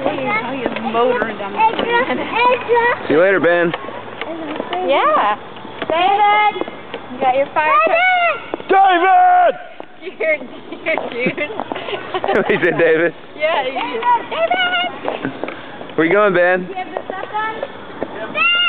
Oh, he's motoring down the street. See you later, Ben. Yeah. David! You got your fire truck. David! You're, you're dude. he said, David? Yeah, you David! Where you going, Ben? Do You have the stuff on? Ben!